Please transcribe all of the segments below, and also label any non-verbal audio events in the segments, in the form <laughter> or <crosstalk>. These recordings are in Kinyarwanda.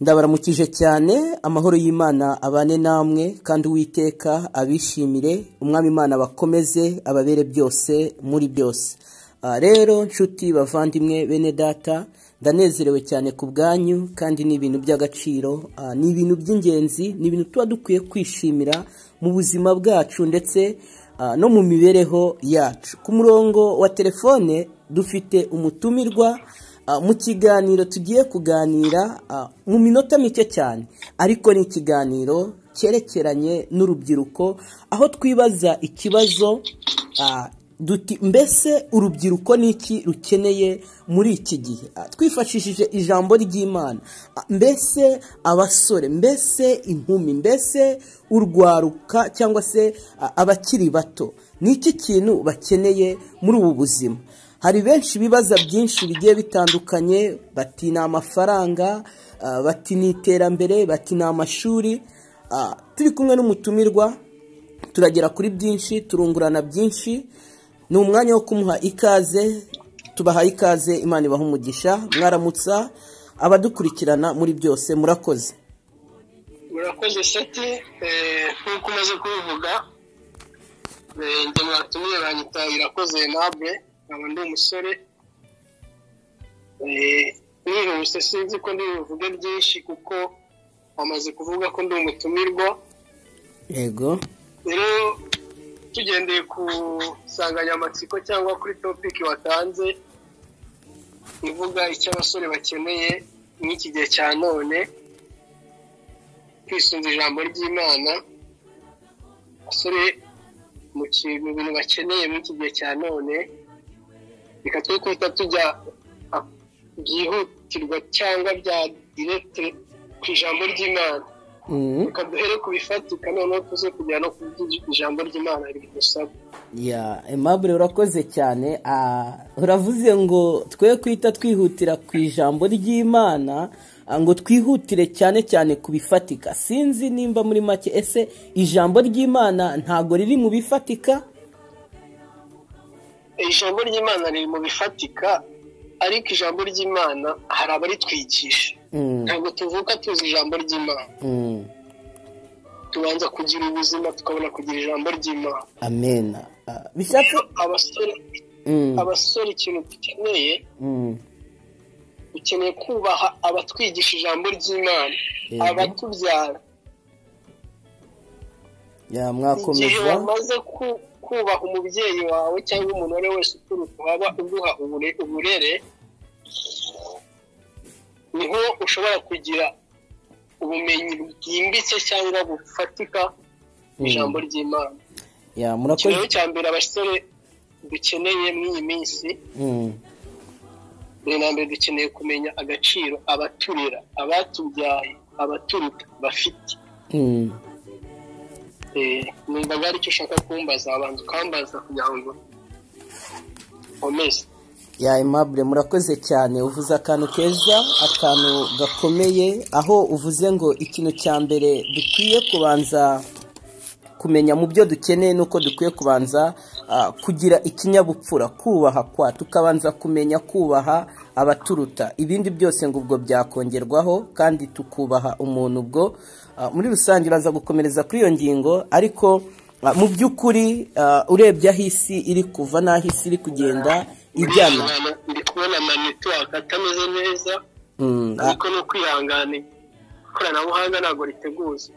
ndabaramukije cyane amahoro y'imana abane namwe kandi uwiteka abishimire umwami imana bakomeze ababere byose muri byose. Ah, rero nshuti bavandimwe bene data ndanezerewe cyane ku bwanyu kandi ni ibintu by'agaciro. Ah, ni ibintu by'ingenzi ni ibintu tuba dukwiye kwishimira mu buzima bwacu ndetse ah, no mu mibereho yacu. Ku murongo wa telefone dufite umutumirwa mu kiganiro tugiye kuganira ah, mu minota mike cyane. Ariko ni ikiganiro cyerekeranye n'urubyiruko aho twibaza ikibazo ah, duti mbese urubyiruko ni iki rukeneye muri iki gihe? Ah, twifashishije ijambo ry'imana. Ah, mbese abasore mbese inkumi mbese urwaruka cyangwa se ah, abakiri bato ni iki kintu bakeneye muri ubu buzima? Hari benshi bibaza byinshi bigiye bitandukanye bati ni amafaranga ah, bati ni iterambere bati ni amashuri Ah, turi kumwe n'umutumirwa turagera kuri byinshi turungurana byinshi ni umwanya wo kumuha ikaze tubahaye ikaze imana ibaha umugisha mwaramutsa abadukurikirana muri byose murakoze. Murakoze seti eh, nk'uko umaze kubivuga eh, njye mwatumiye banyita irakoze nable nkaba ndi umusore. Eh, nihuse sinzi ko ndi buvuge byinshi kuko wamaze kuvuga ko ndi umutumirwa. Yego. Rero tugendeye ku nsanganyamatsiko cyangwa kuri topiki watanze ivuga icyo abasore bakeneye n'iki gihe cya none. Kwisunza ijambo ry'imana. Abasore mu bintu bakeneye muri iki gihe cya none reka twe kuhita tujya ah, byihutirwa cyangwa bya diregite ku ijambo ry'imana. Reka duhere ku bifatika noneho tuze kugera no ku ijambo ry'imana ridusaba ya Aimable urakoze cyane. Ah, uravuze ngo twe kwita twihutira ku ijambo ry'imana ah, ngo twihutire cyane cyane ku bifatika sinzi nimba muri make ese ijambo ry'imana ntago riri mu bifatika? Ijambo ry'imana riri mu bifatika ariko ijambo ry'imana hari abaritwigisha. Mm, ntabwo tuvuka tuzi ijambo ry'imana. Mm, tubanza kugira ubuzima tukabona kugira ijambo ry'imana. Amena Ah, bishatse? Abasore Mm, abasore ikintu dukeneye dukeneye kubaha abatwigisha ijambo ry'imana. Abatubyara. Ya kubaha umubyeyi wawe cyangwa umuntu uwo ari we wese uturuka waba uguha ubure- uburere ni ho ushobora kugira ubumenyi bwimbitse cyangwa bufatika mu ijambo ry'imana. Murakoze. Cya mbere abasore dukeneye muri iyi minsi mbere na mbere dukeneye kumenya agaciro abaturera abatubyaye abaturuta bafite. Mm. Eh, numvaga ari cyo ushaka kumbaza wabanza ukambaza kugira ngo nkomeze ya Aimable murakoze cyane uvuze akantu keza akantu gakomeye aho uvuze ngo ikintu cya mbere dukwiye kubanza kumenya mu byo dukeneye nuko dukwiye kubanza ah, kugira ikinyabupfura kubaha kwa tukabanza kumenya kubaha abaturuta ibindi byose ngo ubwo byakongerwaho kandi tukubaha umuntu ubwo muri rusange uraza gukomereza kuri iyo ngingo ariko ah, mu by'ukuri ah, urebye aho isi iri kuva n'aho isi iri kugenda ijyana ndi kubona amanetiwaka atameze neza Mm, ah, ariko no kwihangana ikoranabuhanga ntabwo riteguza.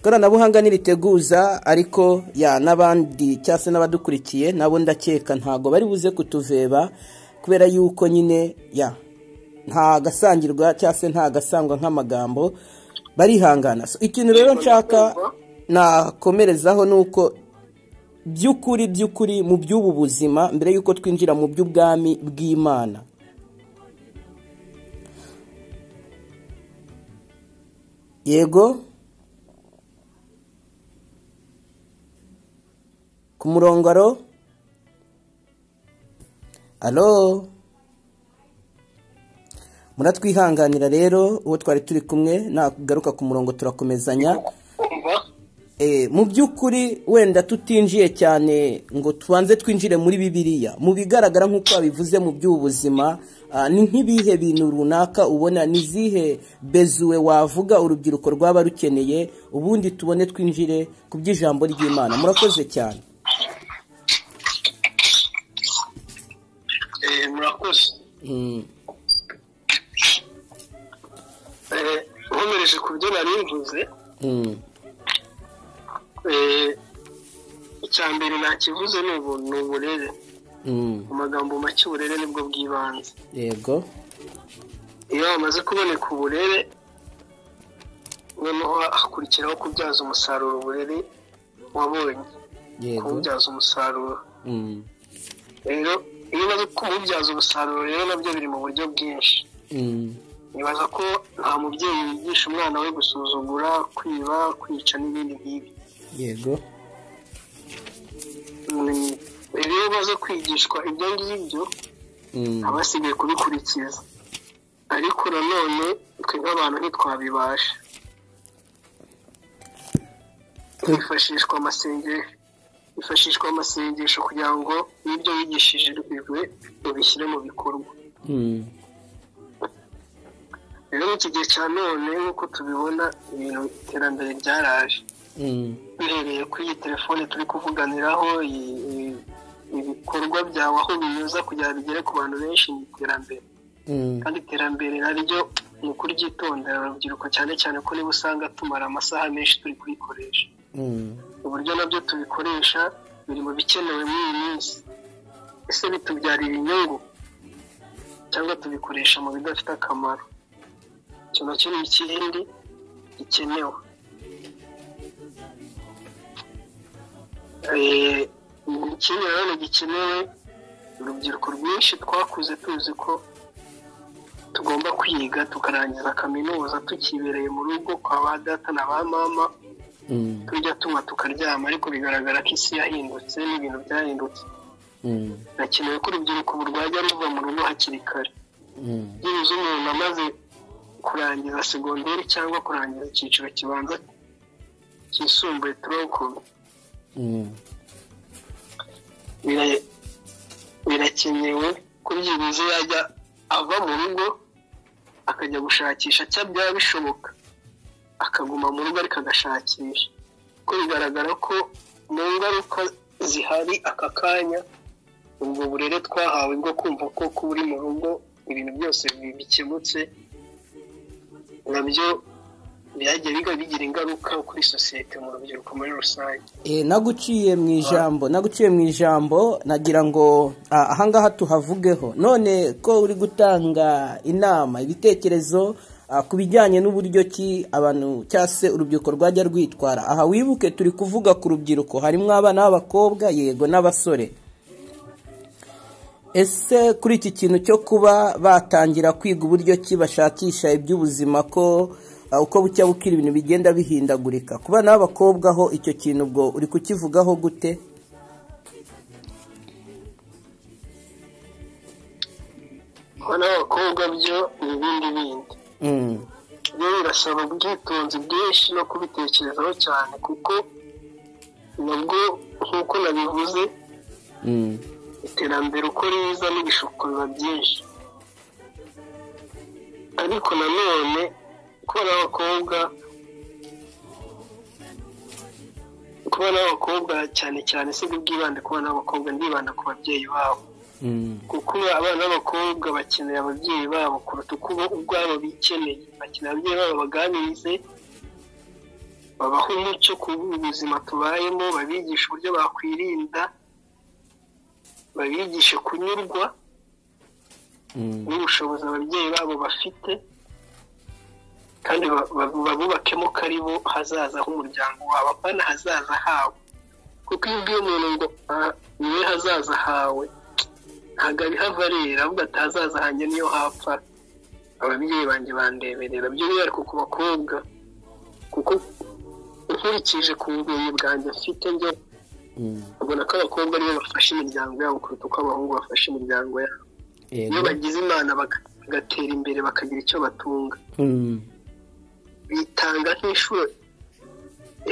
Ikoranabuhanga ntiriteguza ariko ya n'abandi cyangwa se n'abadukurikiye nabo ndakeka ntabwo bari buze kutuveba kubera yuko nyine ya nta gasangirwa cyangwa se nta gasangwa nk'amagambo barihangana. So, ikintu rero nshaka nakomerezaho ni uko by'ukuri by'ukuri mu by'ubu buzima mbere y'uko twinjira mu by'ubwami bw'imana yego ku murongo aro alo? Muratwihanganira rero uwo twari turi kumwe nagaruka ku murongo turakomezanya. Eh, mu by'ukuri wenda tutinjiye cyane ngo tubanze twinjire muri bibiliya. Mu bigaragara nk'uko wabivuze mu by'ubuzima ah, ni nk'ibihe bintu runaka ubona ni izihe bezuwe wavuga urubyiruko rwaba rukeneye ubundi tubone twinjire ku by'ijambo ry'imana. Murakoze cyane. Eh, murakoze. Nkomereje ku byo nari mvuze. Mm, eh, icya mbere nakivuze ni ubu ni uburere. Mu magambo make uburere ni bwo bw'ibanze. Yego. Iyo hamaze kuboneka uburere noneho hakurikiraho kubyaza umusaruro uburere wabonye. Yego. Kububyaza umusaruro. Mm, rero iyo umaze kumubyaza umusaruro rero na byo biri mu buryo bwinshi. Nibaza ko nta mubyeyi wigisha umwana we gusuzugura kwiba kwica n'ibindi nk'ibi. Yego. Mm, iyo umaze kwigishwa ibyo ngibyo Mm, aba asigaye kubikurikiza. Ariko nanone twe nk'abantu ntitwabibasha. Hifashishwa amasengesho hifashishwa amasengesho kugira ngo n'ibyo wigishijwe ubishyire mu bikorwa. Mm, rero iki gihe cya none nk'uko tubibona ibintu iterambere ryaraje. Mm, duhereye kuri iyi telefone turi kuvuganiraho ibikorwa byawe aho binyuza kugira ngo bigere ku bantu benshi ni iterambere. Mm, kandi iterambere naryo ni ukuryitondera urubyiruko cyane cyane ko niba usanga tumara amasaha menshi turi kurikoresha mm, uburyo na byo tubikoresha biri mu bikenewe muri iyi minsi. Ese bitubyarira inyungu? Cyangwa tubikoresha mu bidafite akamaro? Na cyo ni ikindi gikenewe. Eh, ikindi nanone gikenewe urubyiruko rwinshi twakuze tuzi ko tugomba kwiga tukarangiza kaminuza tukibereye mu rugo kwa ba data na ba mama mm, turya tunywa tukaryama ariko bigaragara ko isi yahindutse n'ibintu byahindutse. Mm, birakenewe ko urubyiruko rwajya ruva mu rugo hakiri kare. Mm, byibuze umuntu amaze kurangiza segonderi cyangwa kurangiza icyiciro kibanza cyisumbuye turokome mm, bira- birakenewe ko byibuze yajya ava mu rugo akajya gushakisha cyangwa byaba bishoboka. Akaguma mu rugo ariko agashakisha. Kuko bigaragara ko mu ngaruka zihari aka kanya ubwo burere twahawe bwo kumva ko kuba uri mu rugo ibintu byose bi- bikemutse na byo byagiye biga bigira ingaruka kuri sosiyete mu rubyiruko muri rusange. Eh, naguciye mu ijambo naguciye mu ijambo nagira ngo ah, ahangaha tuhavugeho. None ko uri gutanga inama ibitekerezo ku bijyanye n'uburyo ki abantu cyangwa se urubyiruko rwajya rwitwara. Aha wibuke turi kuvuga ku rubyiruko. Harimo abana b'abakobwa yego n'abasore. Ese kuri iki kintu cyo kuba batangira kwiga uburyo ki bashakisha iby'ubuzima ko ah, uko bucya bukira ibintu bigenda bihindagurika? Ku bana b'abakobwa ho icyo kintu ubwo uri kukivugaho gute? Abana b'abakobwa byo ni ibindi bindi. Mm, byo birasaba ubwitonzi bwinshi no kubitekerezaho cyane kuko nabwo nk'uko nabivuze mm, iterambere uko riza n'ibishuko biba byinshi. Ariko nanone kuba n'abakobwa kuba n'abakobwa cyane cyane si bwibande kuba n'abakobwa ndibanda ku babyeyi babo. Mm, kuko abana b'abakobwa bakeneye ababyeyi babo kuruta uko bo ubwabo bikeneye. Bakeneye ababyeyi babo baganirize babaha umucyo ku buzima tubayemo babigisha uburyo bakwirinda babigishe kunyurwa mm, n'ubushobozi ababyeyi babo bafite kandi ba- ba- babubakemo ko ari bo hazaza h'umuryango wabo apana hazaza hawe kuko iyo ubwiye umuntu ngo "Ah, ni we hazaza hawe ntabwo abihava arera ahubwo ati hazaza hanjye niyo hapfa. Ababyeyi banjye bandeberera by'umwihariko ku bakobwa. Kuko nkurikije ku bumenyi bwanjye mfite njye mbona ko abakobwa ari bo bafasha imiryango yabo kuruta uko abahungu bafasha imiryango yabo. Iyo bagize imana baga- bagatera imbere bakagira icyo batunga. Mm, bitanga nk'inshuro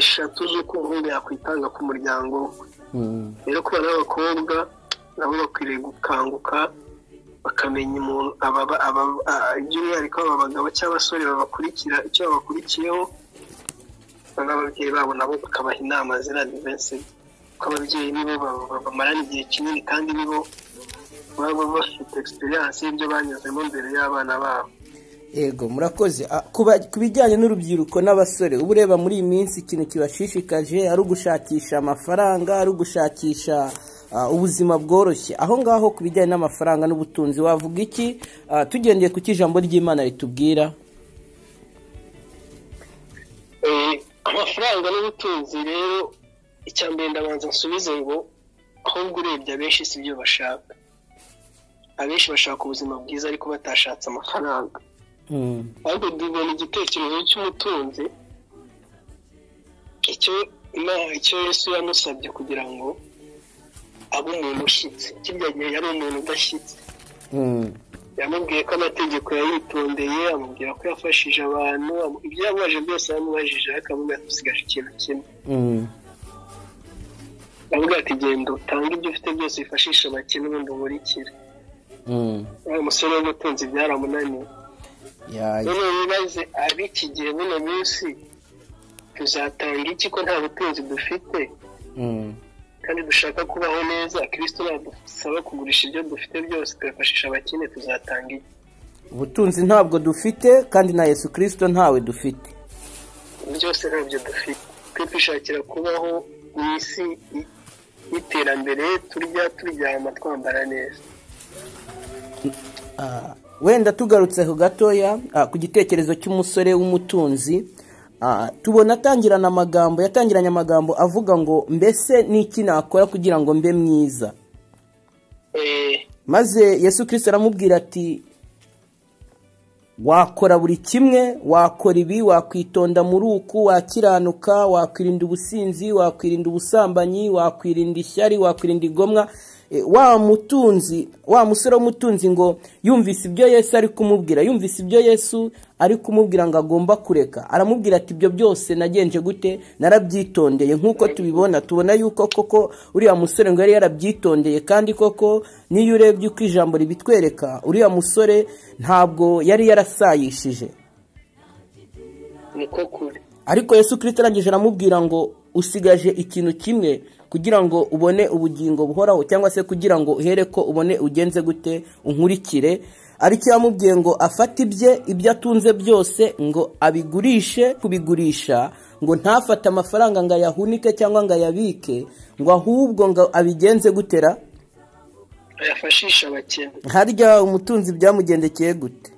eshatu z'uko umuhungu yakwitanga ku muryango we. Mm. rero ku bana b'abakobwa nabo bakwiriye gukanguka bakamenya umuntu by'umwihariko aba bagabo cyangwa abasore babakurikira icyo babakurikiyeho n'ababyeyi babo nabo bakabaha inama ziriya divensi kuko ababyeyi nibo ba- ba- bamarana igihe kinini kandi nibo baba bafite egisperiyanse y'ibyo banyuzemo mbere y'abana babo. Yego murakoze. Ah, ku bijyanye n'urubyiruko n'abasore uba ureba muri iyi minsi ikintu kibashishikaje ari ugushakisha amafaranga ari ugushakisha ah, ubuzima bworoshye. Aho ngaho ku bijyanye n'amafaranga n'ubutunzi wavuga iki? Ah, tugendeye ku cyo ijambo ry'imana ritubwira? Eh, amafaranga n'ubutunzi rero icya mbere ndabanza nsubize ngo ahubwo urebye abenshi si byo bashaka. Abenshi bashaka ubuzima bwiza ariko batashatse amafaranga. Mm. ahubwo dubona igitekerezo cy'umutunzi icyo icyo yesu yamusabye kugira ngo abe umuntu ushyitse. Kirya gihe yari umuntu udashyitse. Mm. yamubwiye ko amategeko yayitondeye amubwira ko yafashije abantu ibyo yamubaje byose yamubajije ariko amubwira ati usigaje ikintu kimwe. Avuga ati genda utange ibyo ufite byose wifashisha abakene ubundi umurikire Mm. wa musore w'ubutunzi byaramunaniye. Ya- none wibaze ab'iki gihe buno munsi tuzatanga iki ko nta butunzi dufite? Mm. kandi dushaka kubaho neza kirisito nadusaba kugurisha ibyo dufite byose tugafashisha abakene tuzatanga iki? Ubutunzi ntabwo dufite kandi na yesu kirisito ntawe dufite. Byose ntabyo dufite. Twe twishakira kubaho mu isi y'iterambere turya turyama twambara neza. Ah, wenda tugarutse ku gatoya ah, ku gitekerezo cy'umusore w'umutunzi ah, tubona atangirana amagambo yatangiranye amagambo avuga ngo mbese n'iki nakora kugira ngo mbe mwiza? Eh, maze yesu kirisito aramubwira ati wakora buri kimwe wakora ibi wakwitonda muri uku wakiranuka wakwirinda ubusinzi wakwirinda ubusambanyi wakwirinda ishyari wakwirinda igomwa. E, wa mutunzi wa musore w'umutunzi ngo yumvise ibyo yesu ari kumubwira yumvise ibyo yesu ari kumubwira ngo agomba kureka. Aramubwira ati ibyo byose nagenje gute? Narabyitondeye. Nk'uko tubibona tubona yuko koko uriya musore ngo yari yarabyitondeye kandi koko n'iyo urebye uko ijambo ribitwereka uriya musore ntabwo yari yarasayishije. Ariko yesu kirisito arangije aramubwira ngo usigaje ikintu kimwe kugira ngo ubone ubugingo buhoraho cyangwa se kugira ngo uhere ko ubone ugenze gute unkurikire. Ari cyo yamubwiye ngo afate ibye ibyo atunze byose ngo abigurishe kubigurisha ngo ntafate amafaranga ngo ayahunike cyangwa ngo ayabike ngo ahubwo ngo abigenze gutera? Ayafashisha abakene. Harya umutunzi byamugendekeye gute?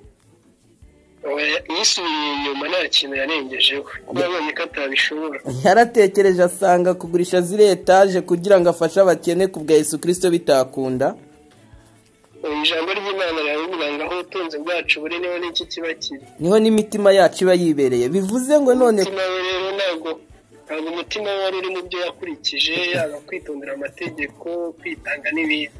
Yisubiye inyuma nta kintu yarengejeho yabonye ko atabishobora. Yaratekereje asanga kugurisha ziriya etaje kugira ngo afashe abakene ku bwa yesu kirisito bitakunda? Ijambo ry'imana riravuga ngo aho ubutunzi bwacu buri ni ho n'iki kiba kiri. Niho n'imitima yacu iba yibereye. Bivuze ngo none rero ntabwo ntabwo umutima we wari uri mu byo yakurikije <laughs> yaba kwitondera amategeko kwitanga n'ibindi.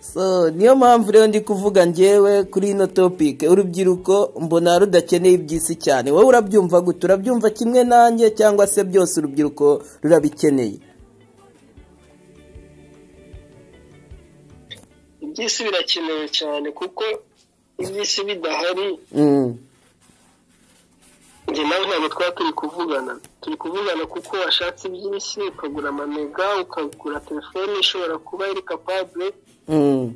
So niyo mpamvu rero ndi kuvuga ngewe kuri ino topike urubyiruko mbona rudakeneye iby'isi cyane. Wowe urabyumva gute? Urabyumva kimwe nanjye cyangwa se byose urubyiruko rurabikeneye? Iby'isi birakenewe cyane kuko iby'isi bidahari Mm, njye nawe ntabwo twaba turi kuvugana. Turi kuvugana kuko washatse iby'isi ukagura amamega ukagura telefone ishobora kuba iri kapabure mm,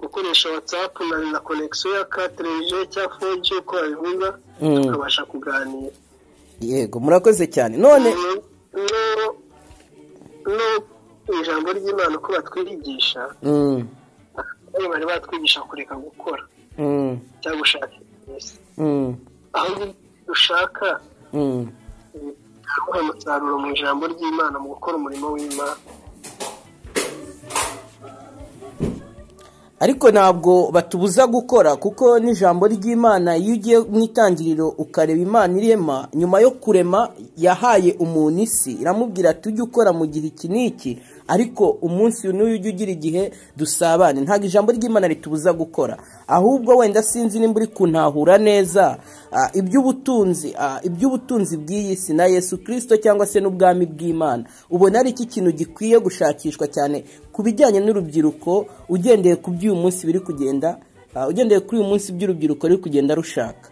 gukoresha watsapu na na konegisiyo ya katereje cyangwa foji uko babivuga Mm. tukabasha kuganira. Yego murakoze cyane. None no no ijambo ry'imana uko batwigisha bamwe bari batwigisha kureka gukora cyangwa gushaka ibintu aho dushaka umusaruro mu ijambo ry'imana mu gukora umurimo w'imana ariko ntabwo batubuza gukora kuko n'ijambo ry'imana iyo ugiye mu itangiriro ukareba imana irema nyuma yo kurema yahaye umuntu isi. Iramubwira ati ujye ukora mu gihe iki n'iki ariko umunsi n'uyu ujya ugira igihe dusabane. Ntabwo ijambo ry'imana ritubuza gukora. Ahubwo wenda sinzi nimba uri kuntahura neza iby'ubutunzi iby'ubutunzi bw'iyi si na yesu kirisito cyangwa se n'ubwami bw'imana. Ubona ari iki kintu gikwiye gushakishwa cyane ku bijyanye n'urubyiruko ugendeye ku by'uyu munsi biri kugenda ah, ugendeye kuri uyu munsi by'urubyiruko ruri kugenda rushaka.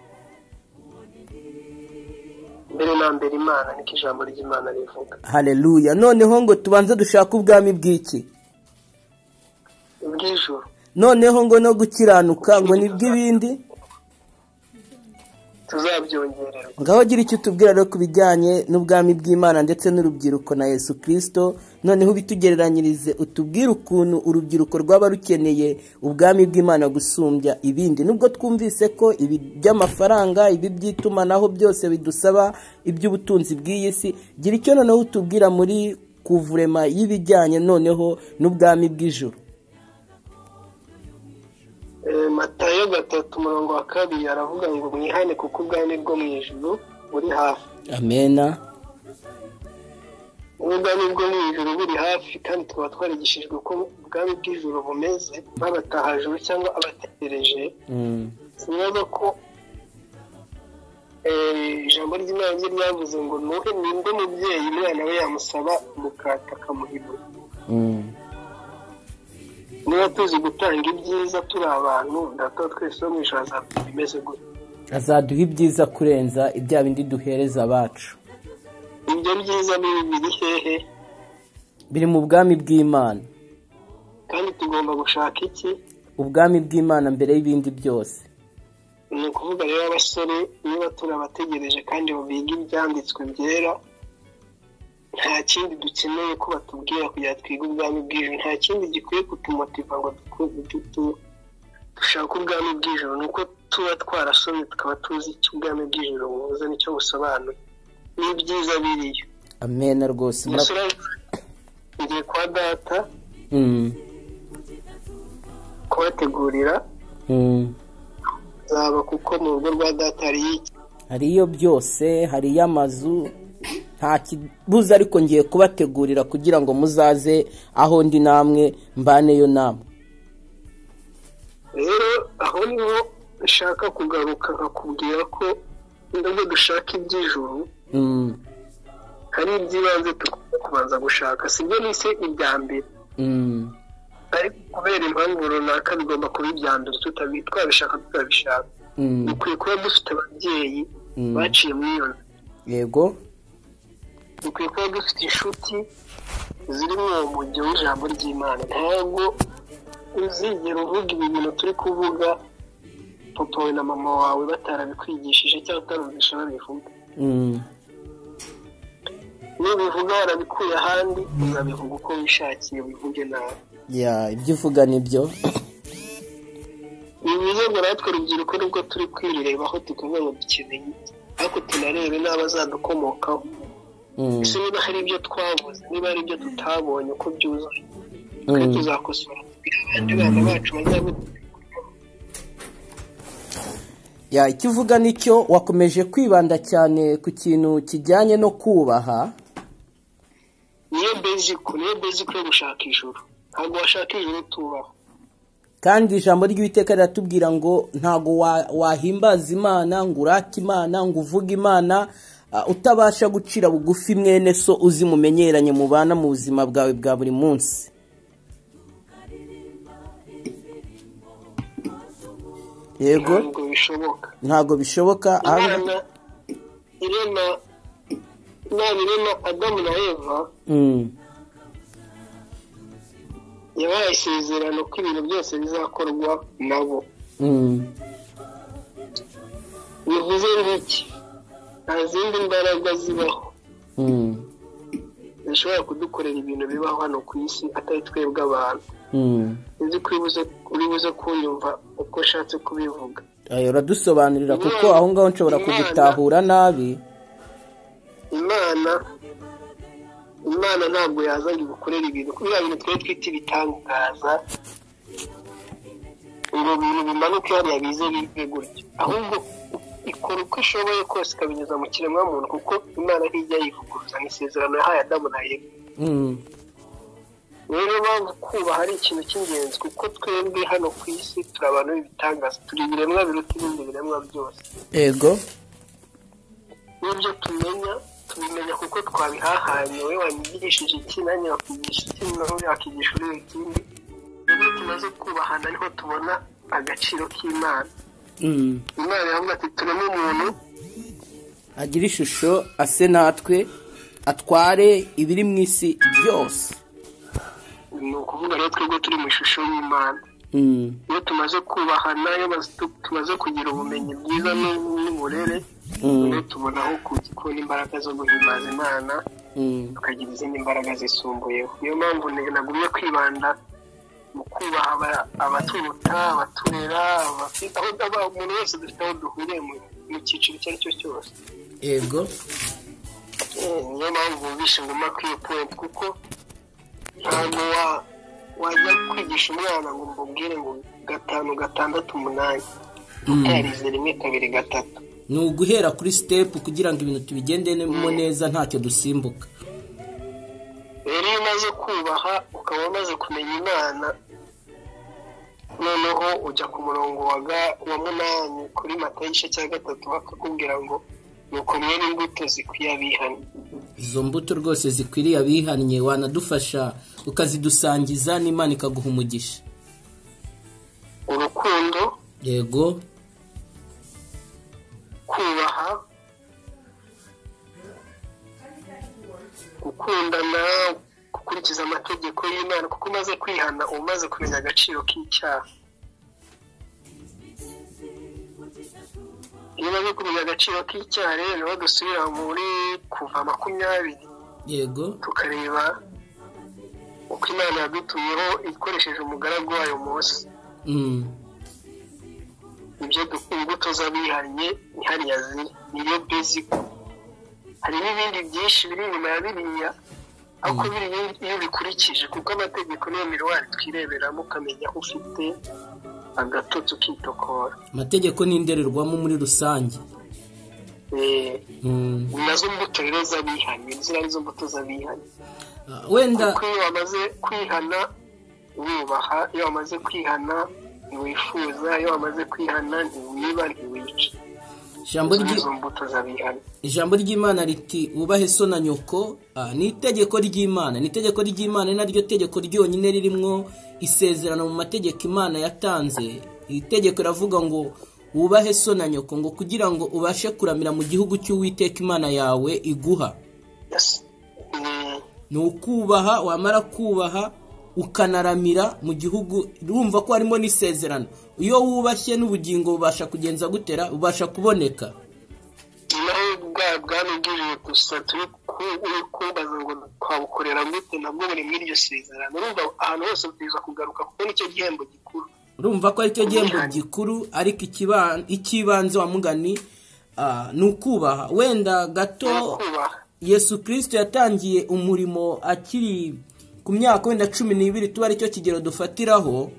Mbere na mbere imana niko ijambo ry'imana rivuga. Haleluya noneho ngo tubanze dushake ubwami bw'iki? Ubw'ijuru. Noneho ngo no gukiranuka ngo ni bw'ibindi? Tuzabyongererwa ngaho gira icyo utubwira rero ku bijyanye n'ubwami bw'imana ndetse n'urubyiruko na yesu kirisito noneho ubitugereranyirize utubwire ukuntu urubyiruko rwaba rukeneye ubwami bw'imana gusumbya ibindi. Nubwo twumvise ko ibi by'amafaranga ibi by'itumanaho byose bidusaba iby'ubutunzi bw'iyi si gira icyo noneho utubwira muri kuvurema y'ibijyanye noneho n'ubwami bw'ijuru. Gatatu umurongo wa kabiri aravuga ngo mwihane kuko ubwami bwo mu ijuru buri hafi amena ubwami bwo mu ijuru buri hafi kandi tukaba twarigishijwe ko ubwami bw'ijuru bumeze nk'abatahajuru cyangwa abategereje Mm. sinibaza ko eh, ijambo ry'imana rye ryavuze ngo nuhe ninde mubyeyi umwana we yamusaba umukata akamuhibura Mm. Niba tuzi gutanga ibyiza turi abantu data wa twese mu ijoro azatuma bimeze gutya azaduha ibyiza kurenza ibya bindi duhereza abacu. Ibyo byiza biri hehe. Biri mu bwami bw'imana. Kandi tugomba gushaka iki? Ubwami bw'imana mbere y'ibindi byose. Ni ukuvuga rero abasore niba turi abategereje kandi biga ibyanditswe byera nta kindi dukeneye ko batubwira kugira ngo twige ubwami bw'ijoro nta kindi gikwiye kutumotiva ngo dushake ubwami bw'ijoro ni uko tuba twarasomye tukaba tuzi icyo ubwami bw'ijoro buvuze ni cyo busobanuye. N'ibyiza biriyo amena rwose. Umusore ngiye kwa data Mm. kubategurira Mm. zaba kuko mu rugo rwa data hariyo byose hariyo amazu. Nta kibuza ariko ngiye kubategurira kugira ngo muzaze aho ndi namwe mbaneyo namwe rero aho ni ho nshaka kugaruka nkakubwira ko nubwo dushaka iby'ijuru Mm. hari iby'ibanze tugomba kubanza gushaka sibyo nise ibya mbere Mm. ariko kubera impamvu runaka bigomba kuba ibya mbere twabishaka tutabishaka Mm. dukwiye kuba dufite ababyeyi baciye muri iyo nzira yego dukwiye kuba dufite inshuti ziri mu uwo mujyi w'ijambo ry'imana ntabwo uzigera uvuga ibi bintu turi kuvuga papa we na mama wawe batarabikwigishije cyangwa utarumvisha babivuga Mm. nubivuga warabikuye ahandi uzabivuga uko wishakiye ubivuge nabi ya ibyo uvuga ni byo ni byiza ngo natwe urubyiruko nubwo turi kwirebaho tukavuga ngo dukeneye ariko tunarebe n'abazadukomokaho. Ese niba hari ibyo twabuze niba hari ibyo tutabonye uko byuzuye twe Mm. tuzakosora. Abandi bana bacu bazabe ya icyo uvuga ni cyo wakomeje kwibanda cyane ku kintu kijyanye no kubaha? Niyo basic niyo basic yo gushaka ijuru. Ntabwo washaka ijuru tubaho kandi ijambo ry'uwiteka riratubwira ngo ntago wa- wahimbaza imana ngo urate imana ngo uvuge imana utabasha gucira bugufi mwene so uzi mumenyeranye mubana mu buzima bwawe bwa buri munsi. Yego. Ntabwo bishoboka. Ntago bishoboka aha imana irema irema adamu na eva Mm, yabaye isezerano ko ibintu byose bizakorwa nabo. Bivuze ngiki nta zindi mbaraga zibaho. Zishobora kudukorera ibintu bibaho hano ku isi atari twebwe abantu. Mm. nzi ko uribuze- uribuze kunyumva uko ushatse kubivuga. Uradusobanurira kuko aho ngaho nshobora kugitahura nabi. Imana imana ntabwo yaza ngo igukorere ibintu. Kubera bintu twari twita ibitangaza ngo ibintu bimanuke hariya bize bive gutyo ahubwo ikora uko ishoboye kose ikabinyuza mu kiremwamuntu kuko imana ntijya yivuguruza ni isezerano yahaye adamu na eva. Mm, rero mpamvu kubaha ari ikintu cy'ingenzi kuko twebwe hano ku isi turi abantu b'ibitangaza turi ibiremwa biruta ibindi biremwa byose. Yego. N'ibyo tumenya tubimenya kuko twabihahanye. Wowe wanyigishije iki nanjye wakigisha iki nawe wakigisha uri ikindi? Iyo tumaze kubahana ni ho tubona agaciro k'imana. Mm. Imana iravuga ati tureme umuntu agira ishusho ase natwe atware ibiri mu isi byose. Ni ukuvuga rero twebwe turi mu ishusho y'imana. Mm. iyo tumaze kubahana iyo tumaze kugira ubumenyi bwiza n'u- n'uburere Mm. rero tubona aho ku- kubona imbaraga zo guhimbaza imana tukagira izindi mbaraga zisumbuyeho. Niyo mpamvu nagumye kwibanda mu kubaha aba- abaturuta abaturera umuntu wese dufite aho duhuriye mu cyiciro icyo ari cyo cyose. Yego. Eh, niyo mpamvu wumvishe ngoma kwiyo point kuko ntabwo wa- wajya kwigisha umwana ngo mbubwire ngo gatanu gatandatu umunani. Utarize rimwe kabiri gatatu. Ni uguhera kuri sitepu kugira ngo ibintu tubigendemo neza ntacyo dusimbuka. Rero iyo umaze kubaha ukaba umaze kumenya imana noneho ujya ku murongo wa munani kuri mata y'igice cya gatatu bakakubwira ngo nuko mwene imbuto zikwiye abihana izo mbuto rwose zikwiriye abihannye wanadufasha ukazidusangiza n'imana ikaguha umugisha. Urukundo yego. kubaha gukundana gukurikiza amategeko y'imana kuko umaze kwihana uba umaze kumenya agaciro k'icyaha. Iyo umaze kumenya agaciro k'icyaha rero ni ho dusubira muri kuva makumyabiri. Yego. Tukareba uko imana yadutumyeho ikoresheje umugaragu wayo Mose. Mm. ibyo imbuto z'abihannye ni hariya ziri niyo beziko hari n'ibindi byinshi biri inyuma ya biriya ariko biriya iyo ubikurikije kuko amategeko niyo miruwari twireberamo ukamenya ufite agatotsi ukitokora. Amategeko n'indorerwamo muri rusange. Eh, Mm. ni na zo mbuto rero z'abihannye ziriya ari zo mbuto z'abihannye. Ah, wenda kuko iyo wamaze kwihana wubaha iyo wamaze kwihana ntiwifuza iyo wamaze kwihana ntiwiba ntiwica ijambo ry'imana riti wubahe so na nyoko. Ni itegeko ry'imana. Ni itegeko ry'imana ni naryo tegeko ryonyine ririmo isezerano mu mategeko imana yatanze. Iri tegeko riravuga ngo wubahe so na nyoko ngo kugira ngo ubashe kuramira mu gihugu cy'uwiteka imana yawe iguha. Mm, ni ukubaha wamara kubaha ukanaramira mu gihugu urumva ko harimo n'isezerano. Iyo wubashye n'ubugingo bubasha kugenza gutera bubasha kuboneka. Naho bwa bwami bw'ijuru gusa turi ku- uri kumbaza ngo twabukorera gute? Nabwo buri muri iryo sezerano. Urumva ahantu hose bwiza kugaruka kuko ni cyo gihembo gikuru. Urumva ko ari cyo gihembo gikuru ariko icy'ibanze wa mugani ah, ni ukubaha. Wenda gato yesu kirisito yatangiye umurimo akiri ku myaka wenda cumi n'ibiri tuba ari cyo kigero dufatiraho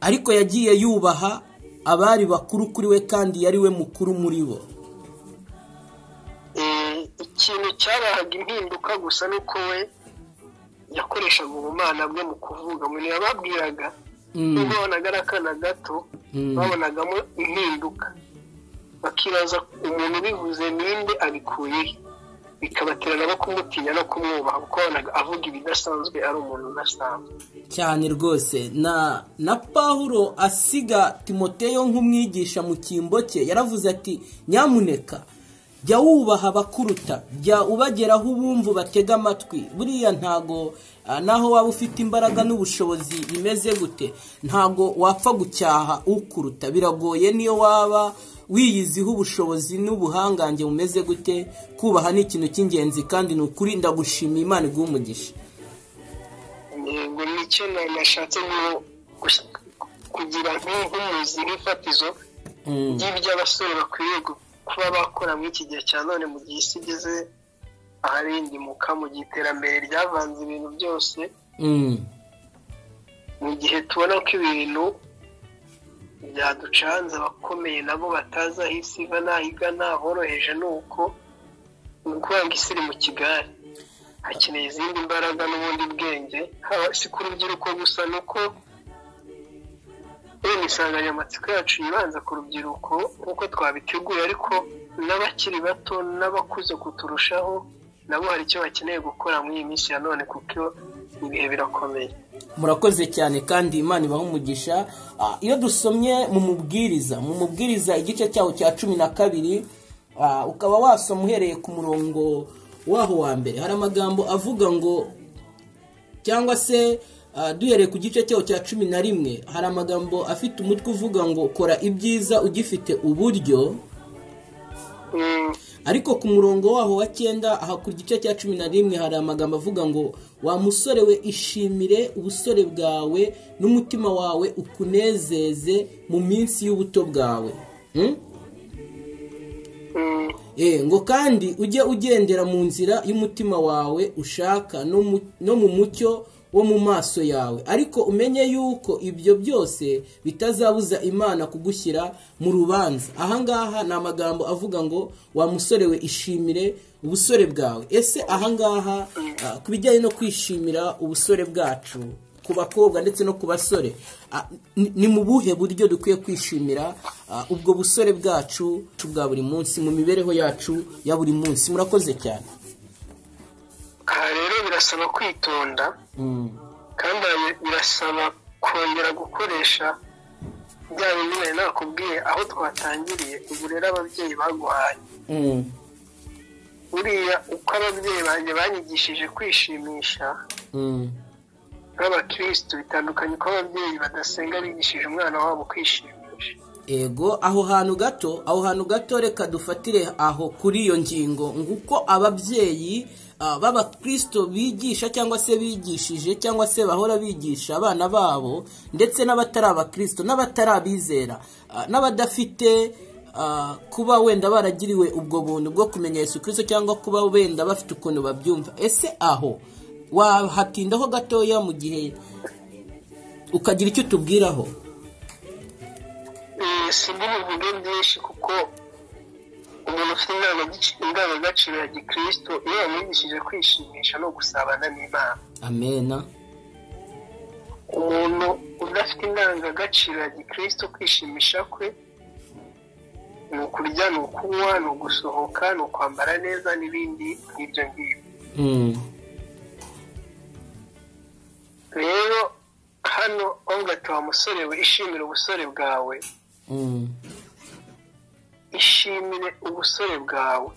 ariko yagiye yubaha abari bakuru kuri we kandi yari we mukuru muri bo ikintu cyabahaga impinduka gusa ni uko we yakoreshaga ubumana bwe mu kuvuga umuntu yababwiraga Mm. nubwo babonaga ari akana gato Mm. babonagamo impinduka bakibaza umuntu ubivuze ninde abikuye he bikabatera nabo kumutinya no kumwubaha kuko avuga ibidasanzwe ari umuntu udasanzwe. Cyane rwose. Na na pawulo asiga timoteyo nk'umwigisha mu cyimbo cye. Yaravuze ati nyamuneka jya wubaha abakuruta jya ubageraho ubumva batega amatwi. Buriya ntago ah, naho waba ufite imbaraga n'ubushobozi bimeze gute? Ntago wapfa gucyaha ukuruta. Biragoye niyo waba wiyiziho ubushobozi n'ubuhangange bumeze gute kubaha ni ikintu cy'ingenzi kandi ni ukuri ndagushimiye imana iguha umugisha ngo ni cyo na- nashatse kugira nk'u- nk'umuzi nk'ifatizo Mm. ry'ibyo abasore bakwiriye gu- kuba bakora muri iki gihe cya none mu gihe isi igeze aharindimuka mu gihe iterambere ryavanze ibintu byose Mm. mu gihe tubona ko ibintu byaducanze abakomeye nabo batazi aho isi iva n'aho igana aboroheje ni uko ni ukuvuga ngo isi iri mu kigare hakeneye izindi mbaraga n'ubundi bwenge. Haba si ku rubyiruko gusa ni uko wenda insanganyamatsiko yacu yibanza ku rubyiruko nk'uko twabiteguye ariko n'abakiri bato n'abakuze kuturushaho nabo hari icyo bakeneye gukora muri iyi minsi ya none kuko ibihe birakomeye. Murakoze cyane kandi imana ibaha umugisha. Ah, iyo dusomye mu mubwiriza mu mubwiriza igice cyawo cya cumi na kabiri ah, ukaba wasoma uhereye ku murongo waho wa mbere. Hari amagambo avuga ngo cyangwa se ah, duhereye ku gice cyawo cya cumi na rimwe hari amagambo afite umutwe uvuga ngo kora ibyiza ugifite uburyo. Mm, ariko ku murongo waho wa cyenda aha ku gice cya cumi na rimwe hari amagambo avuga ngo wa musore we ishimire ubusore bwawe n'umutima wawe ukunezeze mu minsi y'ubuto bwawe Hmm? mm, Eh, ngo kandi ujye ugendera mu nzira y'umutima wawe ushaka no mu mucyo wo mu maso yawe. Ariko umenye yuko ibyo byose bitazabuza imana kugushyira mu rubanza. Ahangaha ni amagambo avuga ngo wa musore we ishimire ubusore bwawe. Ese ahangaha ah, ku bijyanye no kwishimira ubusore bwacu ku bakobwa ndetse no ku basore ni mu buhe buryo dukwiye kwishimira ubwo busore bwacu bwa buri munsi mu mibereho yacu ya buri munsi? Murakoze cyane. Birasaba kwitonda Mm, kandi birasaba kongera gukoresha bya bindi nari nakubwiye aho twatangiriye uburere ababyeyi baguhaye buriya uko ababyeyi banjye banyigishije kwishimisha mm. nk'abakirisitu bitandukanye uko ababyeyi badasenga bigishije umwana wabo kwishimisha. Ego aho hantu gato aho hantu gato reka dufatire aho kuri iyo ngingo. Nguko ababyeyi b'abakristo bigisha cyangwa se bigishije cyangwa se bahora bigisha abana babo ndetse n'abatari abakristo n'abatari abizera ah, n'abadafite ah, kuba wenda baragiriwe ubwo buntu bwo kumenya yesu kirisito cyangwa kuba wenda bafite ukuntu babyumva. Ese aho? Wahatindaho gatoya mu gihe ukagira icyo utubwiraho? Buvuge byinshi kuko umuntu ufite indangagaci- indangagaciro ya gikristo iyo yamwigishije kwishimisha no gusabana n'imana amena umuntu udafite indangagaciro ya gikristo kwishimisha kwe ni ukurya ni ukunywa ni ugusohoka ni ukwambara neza n'ibindi nk'ibyo ngibyo Mm. rero hano bavuga ati wa musore we ishimire ubusore bwawe Mm. Ishimire ubusore bwawe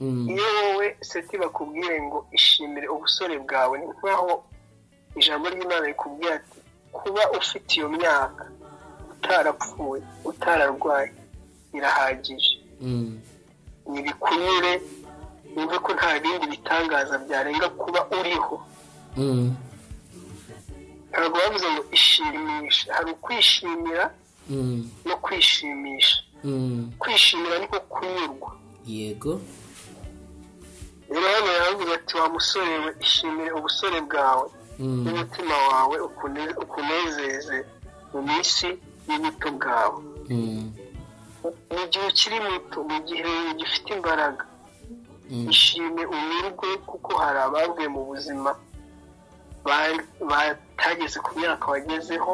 Mm. iyo wowe seti bakubwiye ngo ishimire ubusore bwawe ni nk'aho ijambo ry'imana rikubwira ati kuba ufite iyo myaka utarapfuye utararwaye birahagije Mm. ntibikunyure wumve ko nta bindi bitangaza byarenga kuba uriho Mm. ntabwo bavuze ngo ishimisha hari ukwishimira no kwishimisha. Kwishimira niko kunyurwa yego rero hano yaravuze ati wa musore we ishimire ubusore bwawe Mm. n'umutima wawe ukune- ukunezeze mu minsi y'ubuto bwawe Mm. mu gihe ukiri muto mu gihe ugifite imbaraga Mm. ishime unyurwe kuko hari abavuye mu buzima ba- batageze ku myaka wagezeho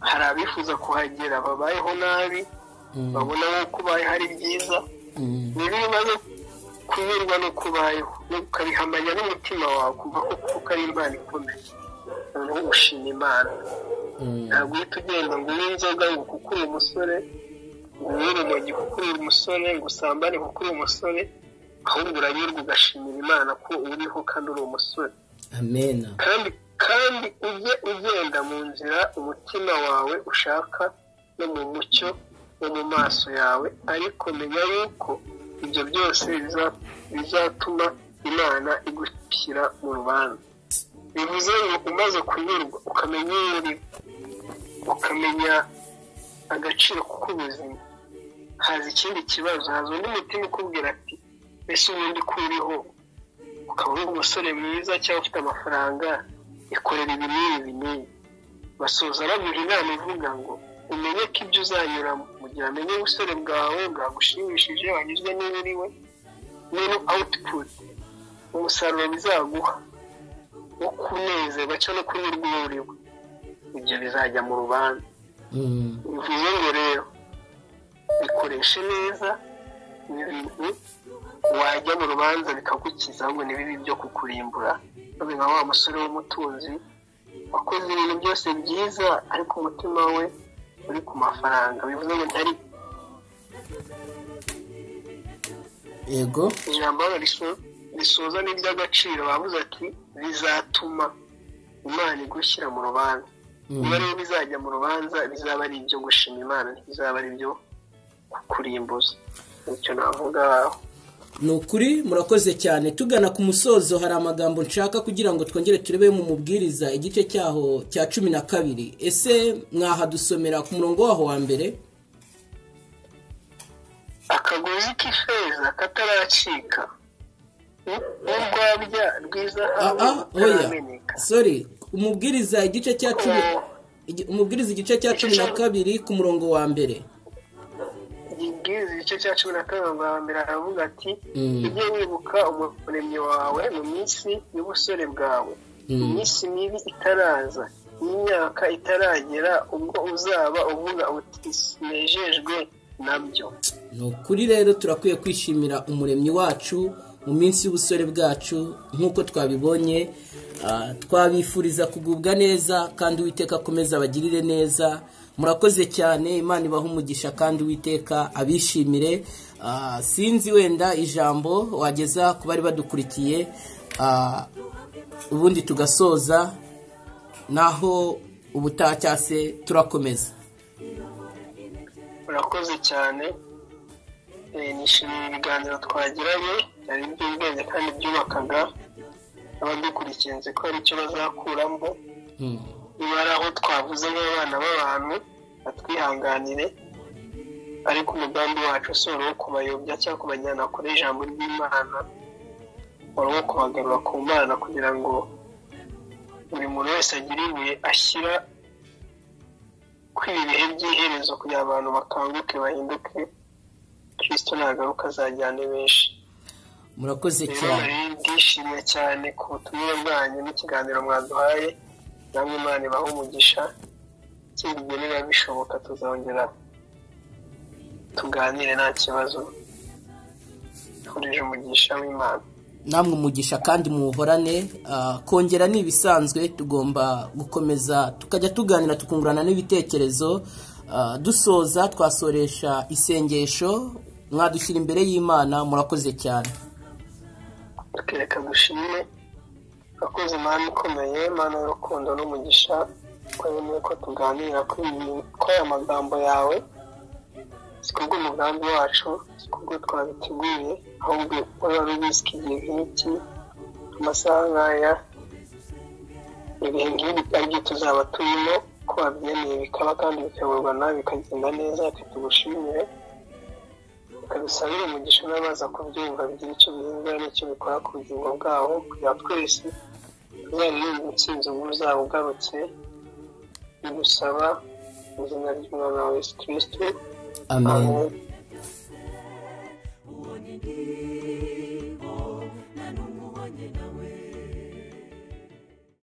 hari abifuza kuhagera babayeho nabi Mm. babona ko ubayeho ari byiza Mm. rero umaze kunyurwa n'uko ubayeho ukabihamanya n'umutima wawe kumva ko kuko ari impano ikomeye noneho ushima imana Mm. ntabwo uhita ugenda ngo unywe inzoga ngo kuko uri umusore ngo unywe urumogi kuko uri umusore ngo usambane kuko uri umusore ahubwo uranyurwa ugashimira imana ko uriho kandi uri umusore amena kandi ujye ugenda mu nzira umutima wawe ushaka no mu mucyo wo mu maso yawe ariko menya yuko ibyo byose biza- bizatuma imana igushyira mu rubanza. Bivuze ngo umaze kunyurwa ukamenya uri ukamenya agaciro k'ubuzima. Haza ikindi kibazo haza undi mutima ukubwira ati mbese ubundi ko uriho ukaba uri umusore mwiza cyangwa ufite amafaranga? Ikorera ibi n'ibi n'ibi basoza baguha inama ivuga ngo umenye ko ibyo uzanyuramo mu gihe amenye ubusore bwawe bwagushimishije wanyuzwe n'uwo uri we niba awutiputi umusaruro bizaguha wo kunezerwa cyangwa no kunyurwa uriwe ibyo bizajya mu rubanza Mm. bivuze ngo rero bikoreshe neza ni ibintu wajya mu rubanza bikagukiza ahubwo ni bibi byo kukurimbura maze nka wa musore w'umutunzi wakoze ibintu byose byiza ariko umutima we uri ku mafaranga. Bivuze ngo ntari yego. ijambo risoza n'iry'agaciro bavuze ati bizatuma imana igushyira mu rubanza. Niba rero bizajya mu rubanza bizaba ari ibyo gushima imana ntibizaba ari ibyo kukurimbuza. Nicyo navuga. Ni ukuri murakoze cyane. Tugana ku musozo hari amagambo nshaka kugira ngo twongere turebe mu mubwiriza igice cyaho cya cumi na kabiri. Ese mwahadusomera ku murongo waho wa mbere? Akagozi k'ifeza kataracika. N'urwabya ah rw'izahabu ah oya. rutarameneka sorry umubwiriza igice cya cumi umubwiriza igice cya cumi na kabiri ku murongo wa mbere. Igibwiriza igice cya cumi na kabiri wa mbere aravuga ati Mm. ujye wibuka umuremyi wawe mu minsi y'ubusore bwawe Mm. iminsi mibi itaraza n'imyaka itaragera ubwo uzaba uvuga uti sinejejwe na byo ni ukuri rero turakwiye kwishimira umuremyi wacu mu minsi y'ubusore bwacu nk'uko twabibonye ah, twabifuriza kugubwa neza kandi uwiteka akomeza abagirire neza murakoze cyane imana ibaha umugisha kandi uwiteka abishimire. Ah, sinzi wenda ijambo wageza ku bari badukurikiye. Ah, ubundi tugasoza naho ubutaha cyangwa se turakomeza. Murakoze cyane. Eh, nishimiye ibiganiro twagiranye. Byari iby'ubwenge kandi byubakaga. Abadukurikiye nzi ko hari icyo bazakuramo Mm. Niba aho twavuze nk'abana b'abantu batwihanganire ariko umugambi wacu si uwo kubayobya cyangwa kubajyana kure ijambo ry'imana wari uwo kubagarura ku mana kugira ngo buri muntu wese agire ibuye ashyira kuri ibi bihe by'iherezo kugira abantu bakanguke bahinduke kirisito nagaruka azajyane benshi. Murakoze cyane. ndishimye cyane ku butumire bwanyu n'ikiganiro mwaduhaye. Namwe imana ibaha umugisha ikindi gihe niba bishoboka tuzongera tuganire nta kibazo. Turije umugisha w'imana. Namwe umugisha kandi muwuhorane ah, kongera ni ibisanzwe tugomba gukomeza tukajya tuganira tukungurana n'ibitekerezo. Ah, dusoza twasoresha isengesho mwadushyira imbere y'imana murakoze cyane. Gushimwe akoze imana ikomeye imana y'urukundo n'umugisha ko tuganira kuri iyi- kuri aya magambo yawe si kubwo umugambi wacu si kubwo twabiteguye ahubwo wowe wari ubizi ko igihe nk'iki amasaha nk'aya ibihe nk'ibi ari byo tuzaba turimo ko wabyemeye bikaba kandi bikayoborwa nawe bikagenda neza reka tugushimire bikadusabira umugisha n'abaza kubyumva bigira icyo bihindura n'icyo bikora ku bugingo bwabo kugira ngo kubera iyo utsinze ubu uzaba ugarutse bigusaba mu izina ry'umwana wa yesu kirisiti amen.